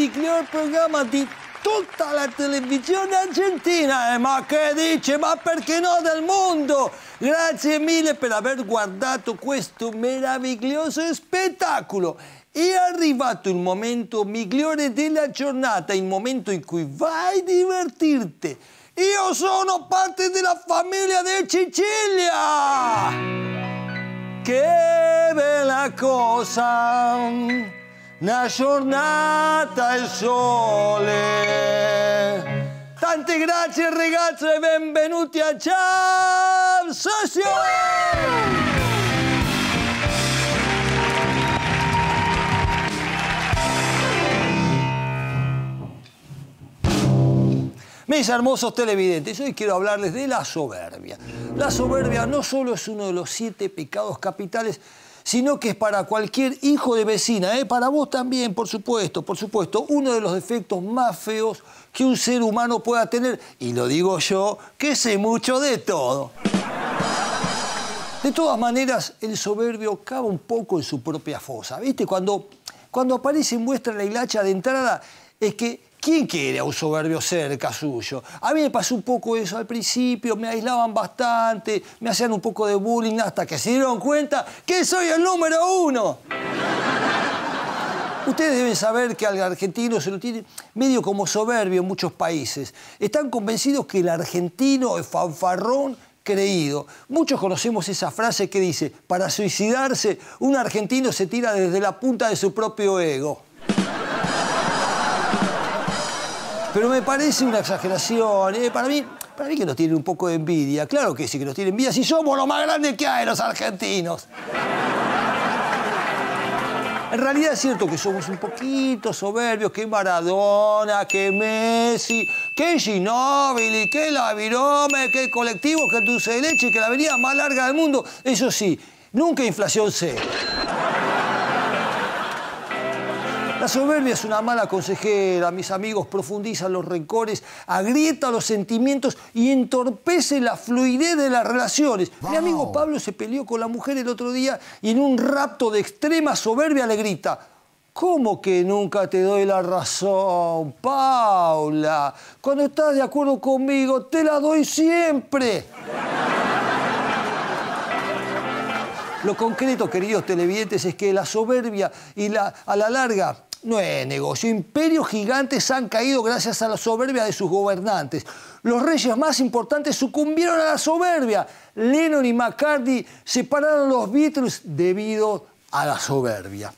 Miglior programma di tutta la televisione argentina. Eh, ma che dice? Ma perché no del mondo? Grazie mille per aver guardato questo meraviglioso spettacolo. È arrivato il momento migliore della giornata, il momento in cui vai a divertirti. Io sono parte della famiglia di Sicilia! Che bella cosa! Una giornata al sole! Tante grazie ragazzi e benvenuti a Ciao Socio! Mis hermosos televidentes, hoy quiero hablarles de la soberbia. La soberbia no solo es uno de los siete pecados capitales, sino que es para cualquier hijo de vecina, ¿eh? para vos también, por supuesto, por supuesto, uno de los defectos más feos que un ser humano pueda tener, y lo digo yo, que sé mucho de todo. De todas maneras, el soberbio cava un poco en su propia fosa. ¿Viste? Cuando, cuando aparece en vuestra la hilacha de entrada, es que ¿Quién quiere a un soberbio cerca suyo? A mí me pasó un poco eso al principio, me aislaban bastante, me hacían un poco de bullying hasta que se dieron cuenta que soy el número uno. Ustedes deben saber que al argentino se lo tiene medio como soberbio en muchos países. Están convencidos que el argentino es fanfarrón creído. Muchos conocemos esa frase que dice, para suicidarse, un argentino se tira desde la punta de su propio ego. Pero me parece una exageración. ¿eh? Para, mí, para mí que nos tiene un poco de envidia. Claro que sí que nos tiene envidia. Si somos lo más grandes que hay los argentinos. En realidad es cierto que somos un poquito soberbios, que Maradona, que Messi, que Ginóbili, que la Virome, que colectivo, que Dulce de Leche, que la avenida más larga del mundo. Eso sí, nunca inflación cero. La soberbia es una mala consejera, mis amigos, profundiza los rencores, agrieta los sentimientos y entorpece la fluidez de las relaciones. Mi amigo Pablo se peleó con la mujer el otro día y en un rapto de extrema soberbia le grita, ¿Cómo que nunca te doy la razón, Paula? Cuando estás de acuerdo conmigo, te la doy siempre. Lo concreto, queridos televidentes, es que la soberbia y la, a la larga no es negocio. Imperios gigantes han caído gracias a la soberbia de sus gobernantes. Los reyes más importantes sucumbieron a la soberbia. Lennon y McCartney separaron los Beatles debido a la soberbia.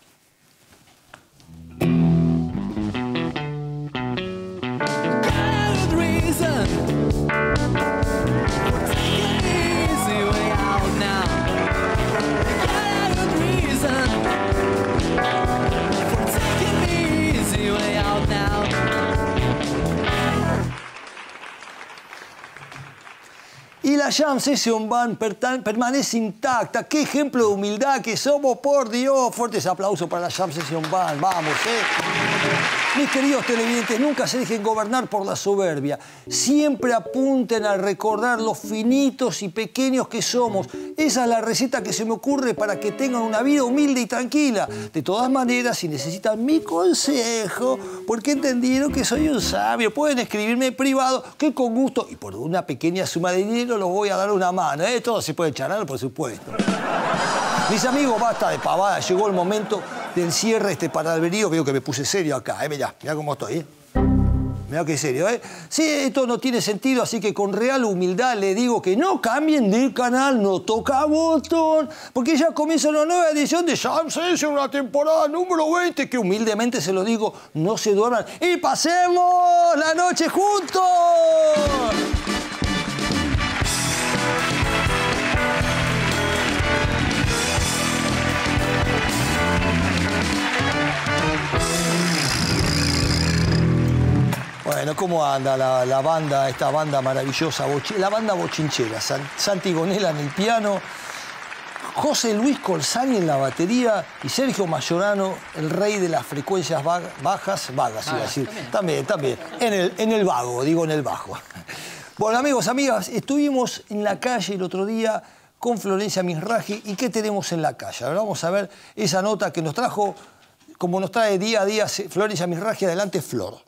Y la Jam Session Band permanece intacta. ¡Qué ejemplo de humildad que somos, por Dios! Fuertes aplausos para la Jam Session Band. Vamos, ¿eh? Mis queridos televidentes, nunca se dejen gobernar por la soberbia. Siempre apunten a recordar los finitos y pequeños que somos. Esa es la receta que se me ocurre para que tengan una vida humilde y tranquila. De todas maneras, si necesitan mi consejo, porque entendieron que soy un sabio, pueden escribirme en privado, que con gusto y por una pequeña suma de dinero los voy a dar una mano. ¿eh? Todo se puede charlar, por supuesto. Mis amigos, basta de pavada. Llegó el momento del cierre este para Veo que me puse serio acá, ¿eh? Mirá, mirá cómo estoy, ¿eh? Mirá qué serio, ¿eh? Sí, esto no tiene sentido, así que con real humildad le digo que no cambien de canal, no toca botón, porque ya comienza una nueva edición de Session, una temporada número 20, que humildemente se lo digo, no se duerman y pasemos la noche juntos. Bueno, ¿cómo anda la, banda, esta banda maravillosa, la banda bochinchera? Santi Gonela en el piano, José Luis Colzani en la batería y Sergio Mayorano, el rey de las frecuencias bajas, vagas, iba a decir. También, también, En el, en el vago, digo en el bajo. Bueno, amigos, amigas, estuvimos en la calle el otro día con Florencia Misraji. ¿Y qué tenemos en la calle? vamos a ver esa nota que nos trajo como nos trae día a día Florencia Misraji. Adelante, Flor.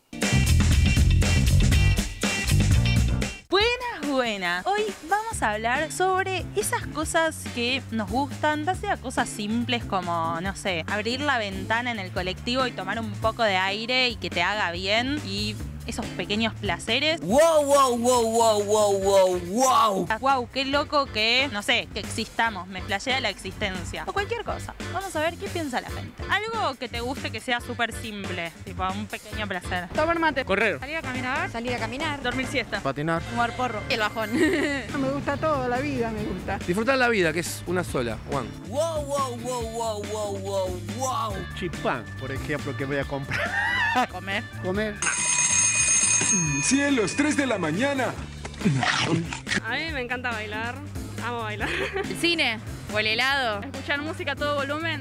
Hoy vamos a hablar sobre esas cosas que nos gustan, ya sea cosas simples como, no sé, abrir la ventana en el colectivo y tomar un poco de aire y que te haga bien y esos pequeños placeres. ¡Wow, wow, wow, wow, wow, wow, wow! ¡Wow! Qué loco que, no sé, que existamos, me flashea la existencia. O cualquier cosa. Vamos a ver qué piensa la gente. Algo que te guste que sea súper simple, tipo un pequeño placer. Tomar mate. Correr. Salir a caminar. Salir a caminar. Dormir siesta. Patinar. Fumar porro. El bajón. me gusta todo, la vida me gusta. Disfrutar la vida, que es una sola. Juan. ¡Wow, wow, wow, wow, wow, wow, wow! Chipán, por ejemplo, que voy a comprar. Comer. Comer. Cielos, 3 de la mañana. A mí me encanta bailar. Amo bailar. El cine. O el helado. Escuchar música a todo volumen.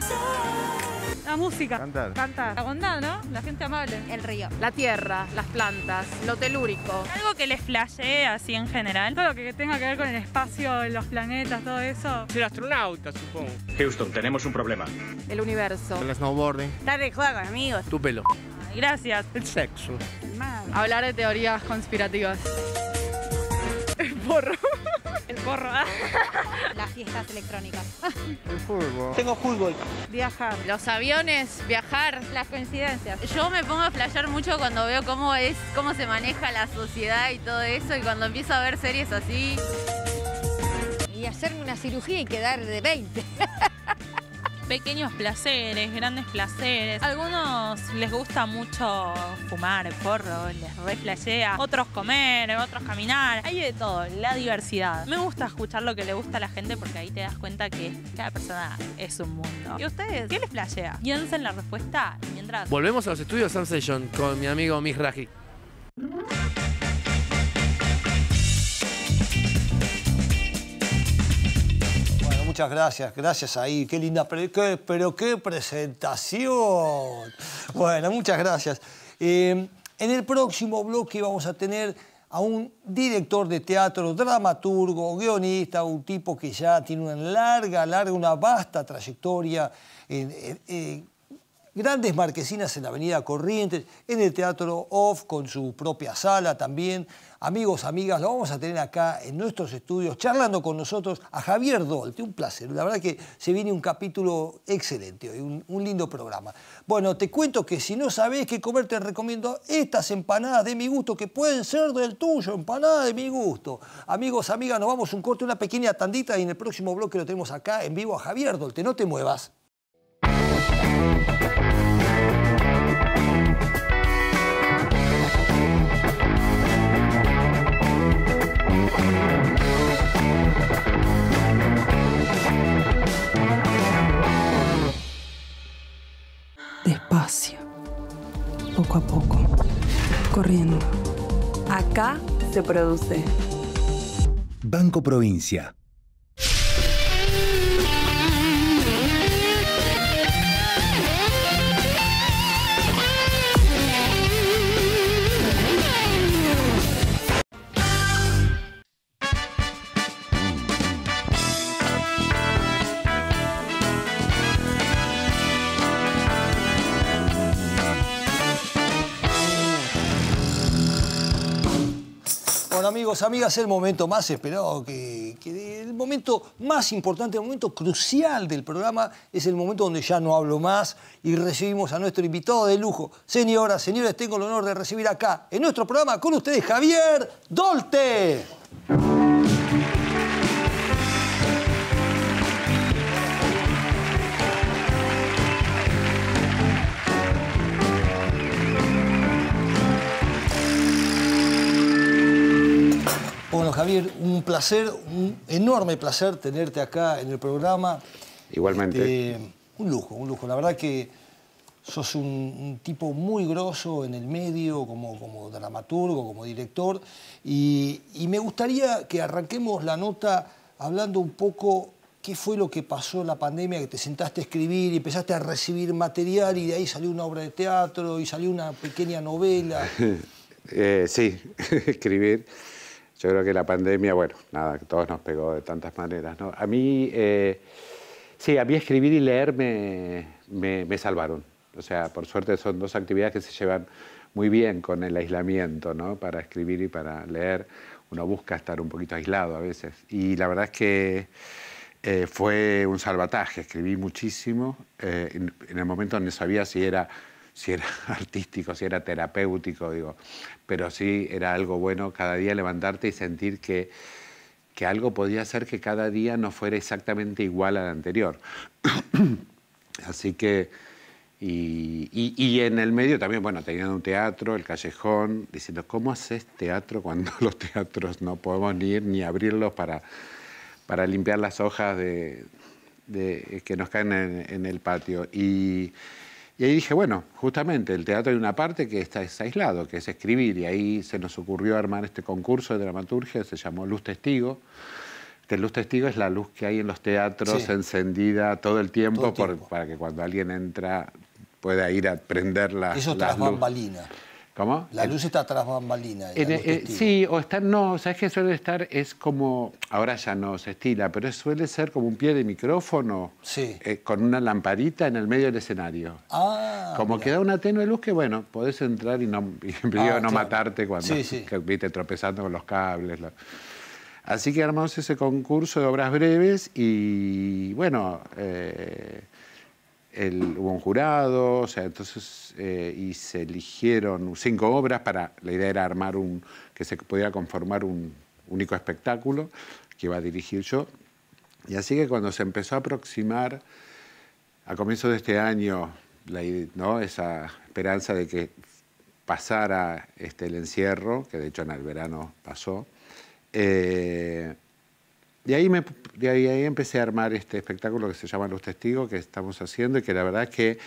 La música. Cantar. Cantar. La bondad, ¿no? La gente amable. El río. La tierra, las plantas, lo telúrico. Algo que les flashee así en general. Todo lo que tenga que ver con el espacio, los planetas, todo eso. Ser astronauta, supongo. Houston, tenemos un problema. El universo. El snowboarding. Estar de juego con amigos. Tu pelo. Gracias. El sexo. Hablar de teorías conspirativas. El porro. El porro. Las fiestas electrónicas. El fútbol. Tengo fútbol. Viajar. Los aviones, viajar. Las coincidencias. Yo me pongo a flashear mucho cuando veo cómo es, cómo se maneja la sociedad y todo eso, y cuando empiezo a ver series así. Y hacerme una cirugía y quedar de 20. Pequeños placeres, grandes placeres. Algunos les gusta mucho fumar, porro, les re flashea. Otros comer, otros caminar. Hay de todo, la diversidad. Me gusta escuchar lo que le gusta a la gente porque ahí te das cuenta que cada persona es un mundo. ¿Y ustedes qué les flashea? Piensen la respuesta mientras... Volvemos a los estudios Sam Session con mi amigo Mick Raji. Muchas gracias, gracias ahí, qué linda, qué- pero qué presentación. Bueno, muchas gracias. Eh, en el próximo bloque vamos a tener a un director de teatro, dramaturgo, guionista, un tipo que ya tiene una larga, larga, una vasta trayectoria en grandes marquesinas en la Avenida Corrientes, en el Teatro Off, con su propia sala también. Amigos, amigas, lo vamos a tener acá en nuestros estudios, charlando con nosotros a Javier Dolte. Un placer. La verdad que se viene un capítulo excelente hoy, un, lindo programa. Bueno, te cuento que si no sabés qué comer, te recomiendo estas empanadas de mi gusto, que pueden ser del tuyo, empanadas de mi gusto. Amigos, amigas, nos vamos un corte, una pequeña tandita y en el próximo bloque lo tenemos acá en vivo a Javier Dolte. No te muevas. Poco a poco, corriendo. Acá se produce. Banco Provincia. Amigas, el momento más esperado, que, el momento más importante, el momento crucial del programa es el momento donde ya no hablo más y recibimos a nuestro invitado de lujo. Señoras, señores, tengo el honor de recibir acá en nuestro programa con ustedes Javier Dolte. Javier, un placer, un enorme placer tenerte acá en el programa. Igualmente. Este, un lujo, un lujo. La verdad que sos un, un tipo muy grosso en el medio, como, como dramaturgo, como director. Y, y me gustaría que arranquemos la nota hablando un poco qué fue lo que pasó en la pandemia, que te sentaste a escribir y empezaste a recibir material y de ahí salió una obra de teatro y salió una pequeña novela. Eh, sí, escribir. Yo creo que la pandemia, bueno, nada, que todos nos pegó de tantas maneras. ¿no? A mí, eh, sí, a mí escribir y leer me, me- me salvaron. O sea, por suerte son dos actividades que se llevan muy bien con el aislamiento, ¿no? Para escribir y para leer. Uno busca estar un poquito aislado a veces. Y la verdad es que eh, fue un salvataje. Escribí muchísimo. eh, en, en el momento no sabía si era, si era artístico, si era terapéutico, digo. Pero sí era algo bueno cada día levantarte y sentir que, que algo podía ser que cada día no fuera exactamente igual al anterior. Así que, y, y- y en el medio también, bueno, teniendo un teatro, el callejón, diciendo, ¿cómo haces teatro cuando los teatros no podemos ni ir ni abrirlos para, para limpiar las hojas de, de- que nos caen en, en el patio? Y, y ahí dije, bueno, justamente el teatro hay una parte que está es aislado, que es escribir, y ahí se nos ocurrió armar este concurso de dramaturgia, se llamó Luz Testigo. Que luz testigo es la luz que hay en los teatros Sí. encendida todo el tiempo, Todo el por- tiempo. para que cuando alguien entra pueda ir a prender la, Eso las tras luz- bambalina. ¿Cómo? La luz está tras bambalina. en- la luz eh, sí, o estar, no, sabes que suele estar, es como, ahora ya no se estila, pero suele ser como un pie de micrófono Sí. eh, con una lamparita en el medio del escenario. Ah, como mira. que da una tenue luz que, bueno, podés entrar y no, y Ah, no claro. matarte cuando Sí, sí. que viste tropezando con los cables. lo- Así que armamos ese concurso de obras breves y, bueno, eh, el- hubo un jurado, o sea, entonces, eh, y se eligieron cinco obras para, la idea era armar un, que se pudiera conformar un único espectáculo que iba a dirigir yo. Y así que cuando se empezó a aproximar a comienzos de este año, la ¿no? esa esperanza de que pasara este, el encierro, que de hecho en el verano pasó, eh, de ahí, me, de ahí, ahí empecé a armar este espectáculo que se llama Los Testigos, que estamos haciendo y que la verdad es que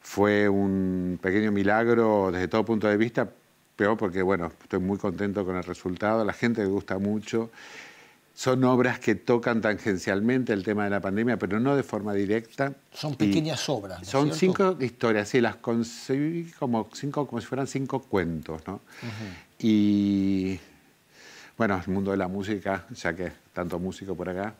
fue un pequeño milagro desde todo punto de vista, pero porque, bueno, estoy muy contento con el resultado, a la gente le gusta mucho. Son obras que tocan tangencialmente el tema de la pandemia, pero no de forma directa. Son Y pequeñas obras. ¿no es Son cierto? cinco historias, sí, las concebí como, cinco, como si fueran cinco cuentos, ¿no? Y bueno, el mundo de la música, ya que tanto músico por acá,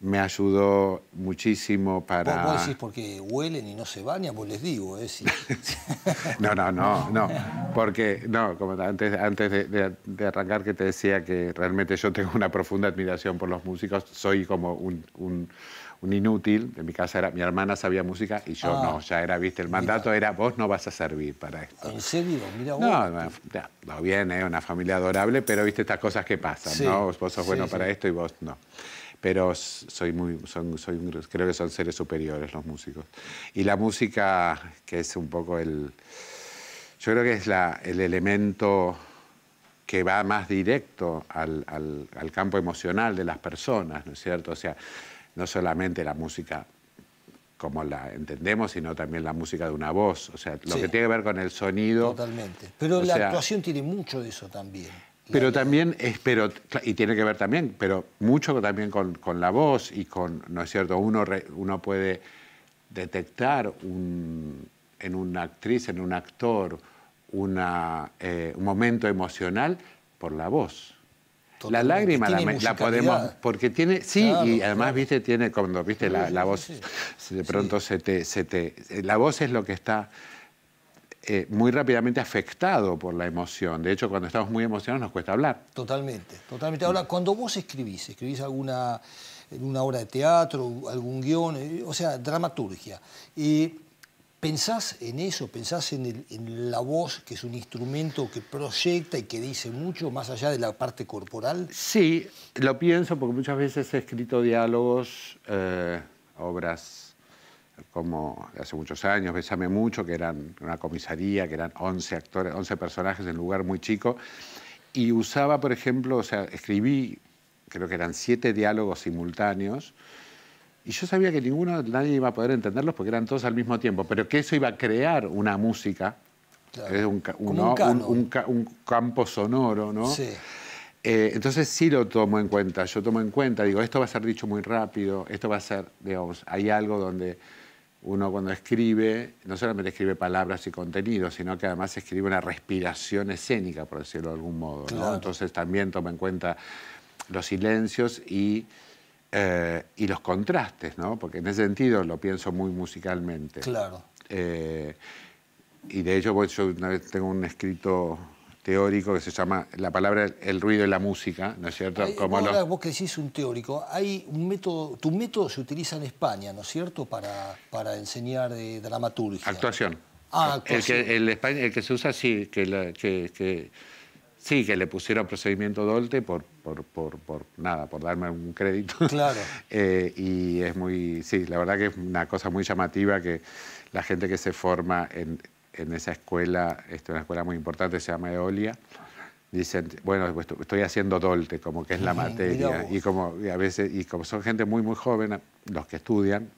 me ayudó muchísimo Vos, para... vos decís porque huelen y no se bañan, pues les digo, ¿eh? Sí. No, no, no, no. Porque, no, como antes, antes de, de- de arrancar que te decía que realmente yo tengo una profunda admiración por los músicos, soy como un, un- un inútil. En mi casa era, mi hermana sabía música y yo Ah. no, ya era, viste, el mandato era vos no vas a servir para esto. ¿En serio? Mira vos. No, no, no, bien, es una familia adorable, pero viste estas cosas que pasan, Sí, ¿no? Vos sos bueno sí, para sí. esto y vos no. Pero soy muy, son, soy un- creo que son seres superiores los músicos. Y la música, que es un poco el, yo creo que es la, el elemento que va más directo al, al- al campo emocional de las personas, ¿no es cierto? O sea, no solamente la música como la entendemos, sino también la música de una voz, o sea, lo Sí. que tiene que ver con el sonido. Totalmente. Pero la sea, actuación tiene mucho de eso también. Pero La- también, es, pero, y tiene que ver también, pero mucho también con, con la voz y con, ¿no es cierto? Uno, re- uno puede detectar un- en una actriz, en un actor, una, eh, un momento emocional por la voz. Totalmente. La lágrima la, podemos, porque tiene, sí, Claro, y además, claro. viste, tiene, cuando viste la, la voz, sí. de pronto se te, se te, la voz es lo que está eh, muy rápidamente afectado por la emoción. De hecho, cuando estamos muy emocionados nos cuesta hablar. Totalmente, totalmente. Ahora, cuando vos escribís, escribís alguna una obra de teatro, algún guion, eh, o sea, dramaturgia, y ¿pensás en eso? ¿Pensás en, la voz, que es un instrumento que proyecta y que dice mucho, más allá de la parte corporal? Sí, lo pienso porque muchas veces he escrito diálogos, eh, obras como hace muchos años, Besame Mucho, que eran una comisaría, que eran 11 actores, 11 personajes en un lugar muy chico, y usaba, por ejemplo, o sea, escribí, creo que eran siete diálogos simultáneos, y yo sabía que ninguno, nadie iba a poder entenderlos porque eran todos al mismo tiempo, pero que eso iba a crear una música, Claro. es un, campo sonoro, ¿no? Sí. Eh, entonces sí lo tomo en cuenta, yo tomo en cuenta, digo, esto va a ser dicho muy rápido, esto va a ser, digamos, hay algo donde uno cuando escribe, no solamente escribe palabras y contenidos, sino que además escribe una respiración escénica, por decirlo de algún modo. ¿no? Claro. Entonces también toma en cuenta los silencios y, eh, y los contrastes, ¿no? porque en ese sentido lo pienso muy musicalmente. Claro. Eh, y de hecho, pues, yo una vez tengo un escrito teórico que se llama la palabra el ruido y la música, ¿no es cierto? Hay- Como vos, los- vos que decís un teórico, hay un método, tu método se utiliza en España, ¿no es cierto? Para, para enseñar de dramaturgia. Actuación. Ah, El actuación. que, el, España- el que se usa, sí, que, la- que- que- sí, que le pusieron procedimiento Dolte por, por, por- por nada, por darme un crédito. Claro. Eh, y es muy, sí, la verdad que es una cosa muy llamativa que la gente que se forma en, en esa escuela, es una escuela muy importante, se llama Eolia, dicen, bueno, pues estoy haciendo Dolte, como que es la materia. Y como y a veces, y como son gente muy, muy joven, los que estudian,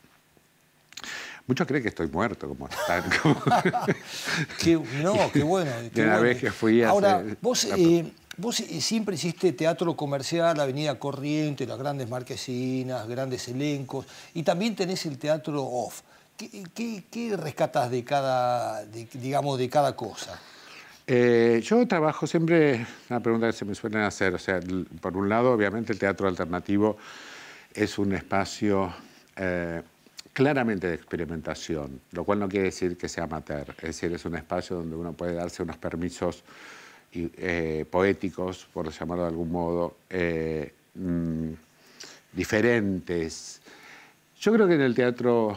muchos creen que estoy muerto, como están. como- Qué- no, qué bueno. qué una bueno. vez que fui a Ahora, hacer- vos, eh, vos siempre hiciste teatro comercial, Avenida Corriente, las grandes marquesinas, grandes elencos, y también tenés el teatro off. ¿Qué, qué, rescatas de cada, digamos, de cada cosa? Eh, yo trabajo siempre, una pregunta que se me suelen hacer, o sea, por un lado, obviamente el teatro alternativo es un espacio eh, claramente de experimentación, lo cual no quiere decir que sea amateur, es decir, es un espacio donde uno puede darse unos permisos eh, poéticos, por llamarlo de algún modo, eh, mm, diferentes. Yo creo que en el teatro,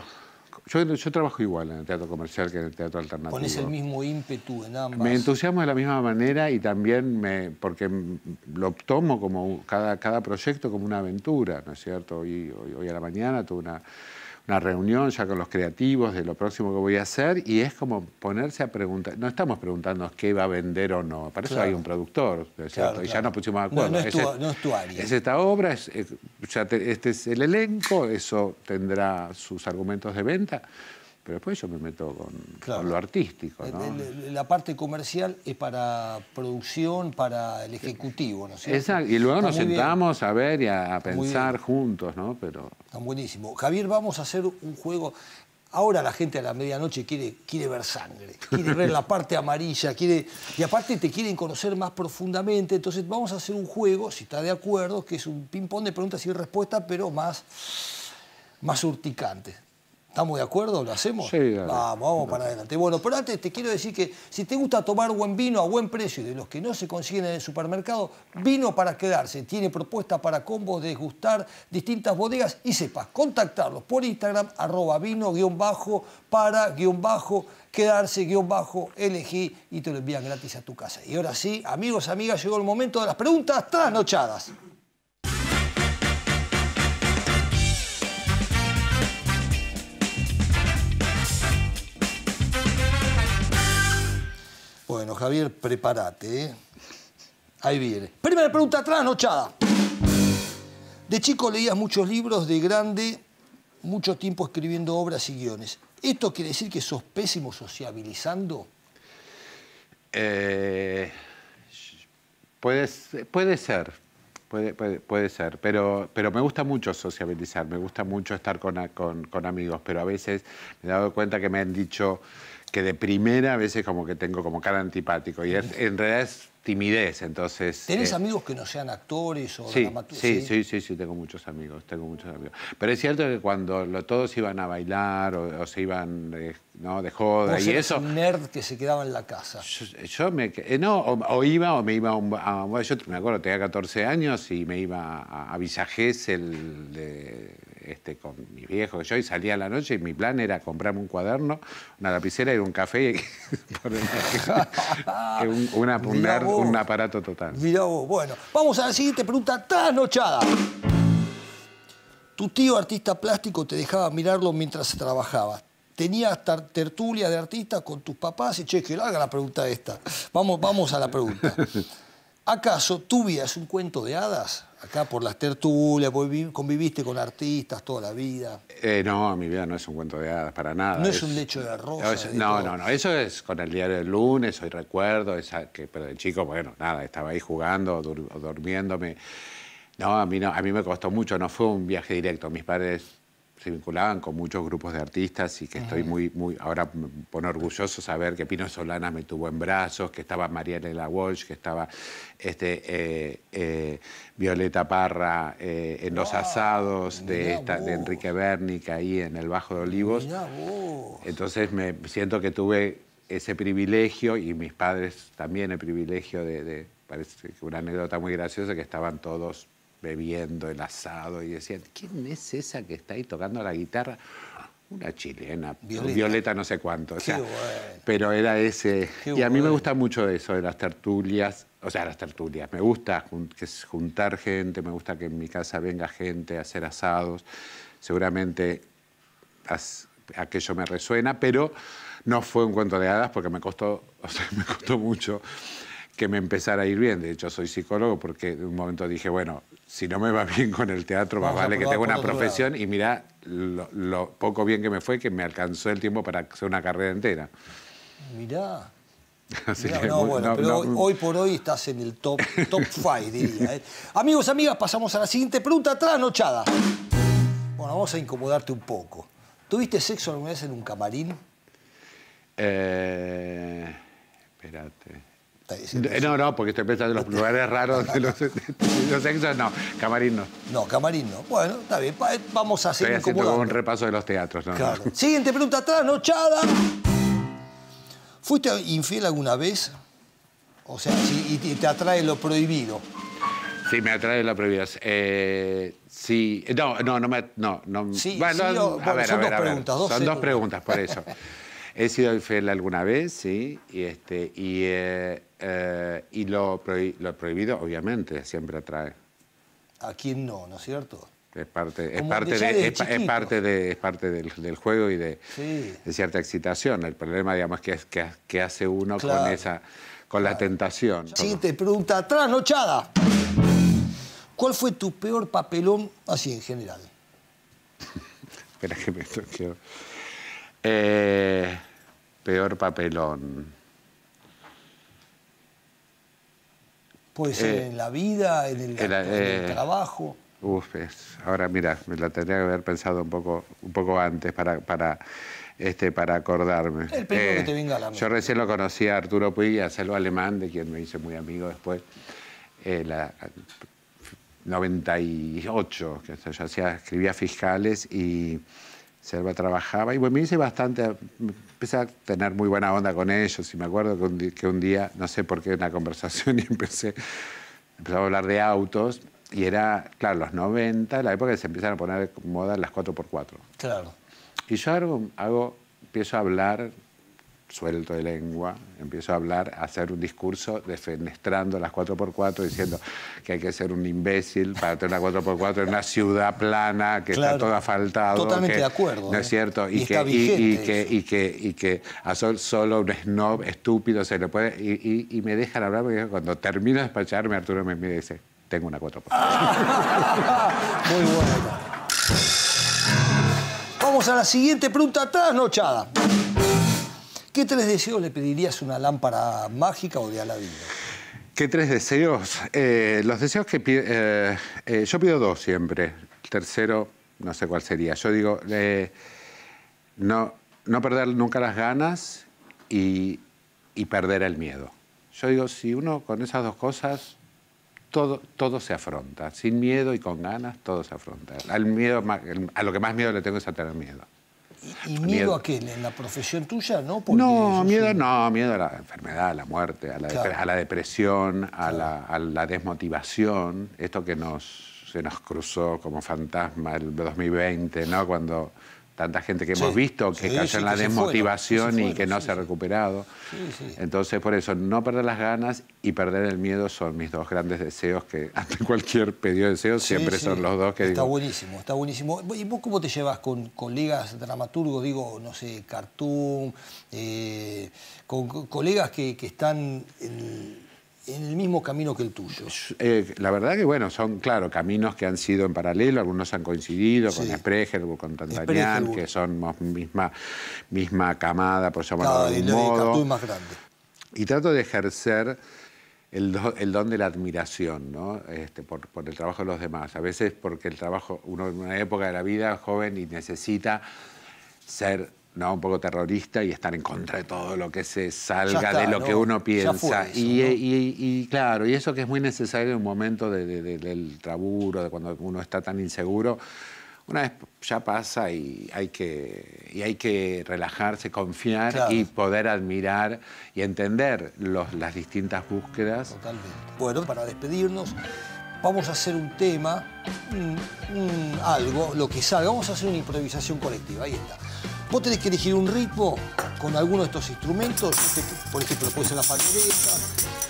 yo, yo trabajo igual en el teatro comercial que en el teatro alternativo. Pones el mismo ímpetu en ambas. Me entusiasmo de la misma manera y también me, porque lo tomo como cada, cada proyecto como una aventura, ¿no es cierto? Hoy, hoy, hoy a la mañana tuve una, una reunión ya con los creativos de lo próximo que voy a hacer y es como ponerse a preguntar, no estamos preguntándonos qué va a vender o no, para eso Claro. hay un productor, y ya nos pusimos de acuerdo. no es tu- Ese- no es tu área. es esta obra, es, es- ya te- este es el elenco, eso tendrá sus argumentos de venta, pero después yo me meto con, Claro. con lo artístico, el- el- la parte comercial es para producción, para el ejecutivo, ¿no es cierto? Exacto, y luego Está nos bien, sentamos a ver y a, a pensar juntos, ¿no? Pero Está buenísimo. Javier, vamos a hacer un juego. Ahora la gente a la medianoche quiere, quiere ver sangre, quiere ver la parte amarilla, quiere, y aparte te quieren conocer más profundamente. Entonces vamos a hacer un juego, si está de acuerdo, que es un ping-pong de preguntas y respuestas, pero más, más urticante. ¿Estamos de acuerdo? ¿Lo hacemos? Sí, dale. Vamos, vamos para adelante. Bueno, pero antes te quiero decir que si te gusta tomar buen vino a buen precio y de los que no se consiguen en el supermercado, vino para quedarse. Tiene propuestas para combos, degustar distintas bodegas y sepas contactarlos por Instagram, arroba vino, guion bajo, para, guion bajo, quedarse, guion bajo, elegí y te lo envían gratis a tu casa. Y ahora sí, amigos, amigas, llegó el momento de las preguntas trasnochadas. Bueno, Javier, prepárate. ¿eh? Ahí viene. Primera pregunta trasnochada. De chico leías muchos libros, de grande, mucho tiempo escribiendo obras y guiones. ¿Esto quiere decir que sos pésimo sociabilizando? eh, puede, puede ser, puede, puede, puede ser, pero, pero me gusta mucho sociabilizar, me gusta mucho estar con, con, con amigos, pero a veces me he dado cuenta que me han dicho que de primera a veces como que tengo como cara antipático y es- en realidad es timidez, entonces... ¿Tenés eh, amigos que no sean actores o Sí, dramaturgos? sí, sí, sí, sí, tengo muchos amigos, tengo muchos amigos. Pero es cierto que cuando lo- todos iban a bailar o, o se iban de, ¿no? de joda Vos y eras eso, un nerd que se quedaba en la casa. yo, yo me eh, no, o, o iba o me iba a, un, a- yo me acuerdo, tenía 14 años y me iba a, a Villa Gesell de, este, con mis viejos yo y salía a la noche y mi plan era comprarme un cuaderno, una lapicera y un café y un, un un aparato total. Mirá vos. Bueno, vamos a la siguiente pregunta trasnochada. Tu tío artista plástico te dejaba mirarlo mientras trabajabas. ¿Tenías tertulia de artistas con tus papás? Y che, que larga la pregunta esta. Vamos, vamos a la pregunta. ¿Acaso tu vida es un cuento de hadas? Acá por las tertulias, conviviste con artistas toda la vida. Eh, no, mi vida no es un cuento de hadas, para nada. No es un lecho de rosa, es- de no, no, no, eso es con el diario del lunes, hoy recuerdo, esa, que, pero de chico, bueno, nada, estaba ahí jugando, dur- o durmiéndome. No, a mí no, a mí me costó mucho, no fue un viaje directo. Mis padres se vinculaban con muchos grupos de artistas y que estoy muy, muy, ahora me pone orgulloso saber que Pino Solanas me tuvo en brazos, que estaba María Elena Walsh, que estaba este, eh, eh, Violeta Parra eh, en los asados de, esta, de. Enrique Bernica ahí en el Bajo de Olivos. Entonces me siento que tuve ese privilegio y mis padres también el privilegio de, de- parece que una anécdota muy graciosa, que estaban todos bebiendo el asado y decían, ¿quién es esa que está ahí tocando la guitarra? Una chilena, Violeta. Violeta, no sé cuánto. o Qué sea, bueno. Pero era ese... Qué y a mí me gusta mucho eso de las tertulias, o sea, las tertulias. Me gusta juntar gente, me gusta que en mi casa venga gente a hacer asados. Seguramente aquello me resuena, pero no fue un cuento de hadas porque me costó, o sea, me costó mucho que me empezara a ir bien. De hecho, soy psicólogo porque en un momento dije, bueno, si no me va bien con el teatro, más vale que por una profesión y mira lo, lo poco bien que me fue que me alcanzó el tiempo para hacer una carrera entera. Mirá. Así Mirá, que no, bueno, no- pero no- hoy, hoy por hoy estás en el top, top five, diría. ¿eh? Amigos, amigas, pasamos a la siguiente pregunta trasnochada. Bueno, vamos a incomodarte un poco. ¿Tuviste sexo alguna vez en un camarín? Eh, espérate. Está diciendo Eh, No, no, porque estoy pensando en los lugares raros de los, de los sexos. No, camarín no. No, camarín no. Bueno, está bien. pa- Vamos a Estoy seguir haciendo como un incomodando. repaso de los teatros. ¿no? Claro. Siguiente pregunta trasnochada. ¿Fuiste infiel alguna vez? O sea, si y te atrae lo prohibido. Sí, me atrae la prohibida. Eh, sí, no, no, no me. No, no. Sí, sí, no, o- bueno, son dos preguntas, dos Son dos segundos. preguntas, por eso. He sido infiel alguna vez, sí, y, este, y, eh, eh, y lo, prohi- lo prohibido, obviamente, siempre atrae. ¿A quién no, no es cierto? Es parte, es de, es, parte, de, es parte del, del juego y de, Sí. de cierta excitación. El problema, digamos, que es que, que hace uno Claro. con esa, con la tentación. Siguiente pregunta trasnochada. ¿Cuál fue tu peor papelón así en general? Espera que me toqueo. Eh, peor papelón. Puede ser Eh, en la vida, en el, en la- en el eh, trabajo. Uf, es- ahora mira, me la tendría que haber pensado un poco, un poco antes para, para, este, para acordarme. Eh, El primero que te venga a la mente. Yo recién lo conocí a Arturo Puig y a Selva Alemán, de quien me hice muy amigo después. Eh, la, 98, que yo hacía, escribía fiscales y Trabajaba. Y bueno, me hice bastante, empecé a tener muy buena onda con ellos. Y me acuerdo que un, di- que un día, no sé por qué, en la conversación, y empecé, empezamos a hablar de autos. Y era, claro, los 90, la época que se empiezan a poner moda las 4x4. Claro. Y yo hago, hago, empiezo a hablar, suelto de lengua, empiezo a hablar, a hacer un discurso defenestrando las 4x4, diciendo que hay que ser un imbécil para tener una 4x4 en una ciudad plana, que Claro. está todo asfaltado. Totalmente que- de acuerdo, ¿No ¿eh? es cierto? Y que, y- que, y que, y que a sol- solo un snob estúpido se le puede... Y, me dejan hablar porque cuando termino de despacharme, Arturo me mira y dice, tengo una 4x4. Muy bueno. Vamos a la siguiente pregunta trasnochada. ¿Qué tres deseos le pedirías una lámpara mágica o de Aladino? ¿Qué tres deseos? Eh, los deseos que eh, eh, yo pido dos siempre. El tercero, no sé cuál sería. Yo digo, eh, no, no perder nunca las ganas y, y perder el miedo. Yo digo, si uno con esas dos cosas, todo, todo se afronta. Sin miedo y con ganas, todo se afronta. Al miedo, a lo que más miedo le tengo es a tener miedo. ¿Y miedo, Miedo. a qué? ¿En la profesión tuya? No, Porque No, miedo un- no, miedo a la enfermedad, a la muerte, a la, Claro. a la depresión, a, la, a la desmotivación, esto que nos, se nos cruzó como fantasma el 2020, ¿no? Cuando tanta gente que Sí, hemos visto que sí, cayó sí, en la fueron, desmotivación y que no se ha recuperado. Entonces, por eso, no perder las ganas y perder el miedo son mis dos grandes deseos que ante cualquier pedido de deseo siempre son los dos que Está digo. buenísimo, está buenísimo. ¿Y vos cómo te llevas con colegas dramaturgos, digo, no sé, Cartoon, eh, con co- colegas que, que están en, en el mismo camino que el tuyo? Eh, la verdad que, bueno, son, claro, caminos que han sido en paralelo, algunos han coincidido Sí. con Spregelburg, con Tantanian, que somos misma, misma camada, por llamarlo Cada de algún Cartoon modo. más grande. Y trato de ejercer el, do- el don de la admiración, ¿no? Este, por, por el trabajo de los demás. A veces porque el trabajo, uno en una época de la vida joven y necesita ser ¿no? un poco terrorista y estar en contra de todo lo que se salga está, de lo ¿no? que uno piensa. eso, y, ¿no? y- y, claro, y eso que es muy necesario en un momento de- de- de- del traburo, de cuando uno está tan inseguro, una vez ya pasa y hay que, y hay que relajarse, confiar Claro. y poder admirar y entender los- las distintas búsquedas. Totalmente. Bueno, para despedirnos, vamos a hacer un tema, un- un algo, lo que salga. Vamos a hacer una improvisación colectiva. Ahí está. Vos tenés que elegir un ritmo con alguno de estos instrumentos. Este, por ejemplo, puede ser la pandereta,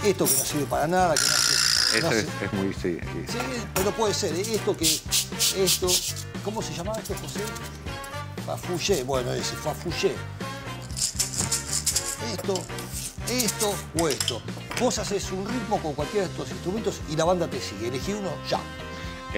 esto que no sirve para nada, que no hace- Eso no es, hace- es muy... Sí, sí. Sí, pero puede ser ¿eh? esto que. Esto. ¿Cómo se llamaba esto, José? Fafuyé. Bueno, ese, Fafuyé. Esto, esto o esto. Vos haces un ritmo con cualquiera de estos instrumentos y la banda te sigue. Elegí uno ya.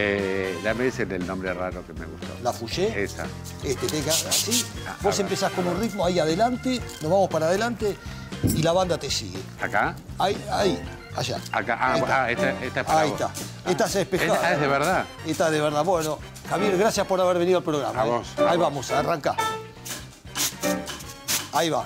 Eh, dame ese del nombre raro que me gustó. La Fuyé. Esa. Este, te quedas así. Ah, Vos ah, empezás con un ritmo ahí adelante, nos vamos para adelante y la banda te sigue. ¿Acá? Ahí, ahí, allá. Acá. Ah, ah, esta, esta es para Ahí vos. está. Esta es despejada. Esta es de verdad. Esta es de verdad. Bueno, Javier, gracias por haber venido al programa. A ¿eh? vos, a Ahí vos. vamos, arranca. Ahí va.